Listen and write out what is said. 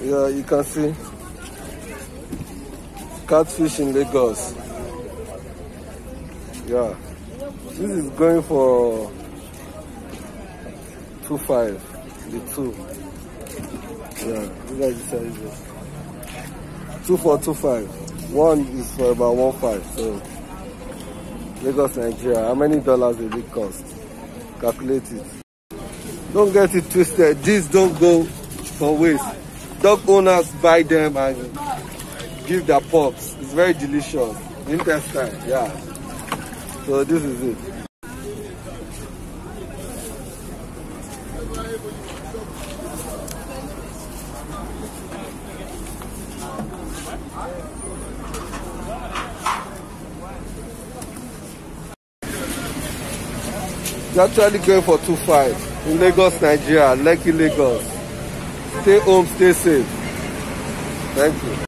Yeah, you can see catfish in Lagos. Yeah, this is going for two five, the two. Yeah, you guys decide this. Two four two five. One is for about one five. So Lagos, Nigeria. How many dollars will it cost? Calculate it. Don't get it twisted. These don't go for waste. Dog owners buy them and give their pups. It's very delicious. Intestine, yeah. So this is it. It's actually going for 2.5 in Lagos, Nigeria, Lekki, Lagos. Stay home, stay safe. Thank you.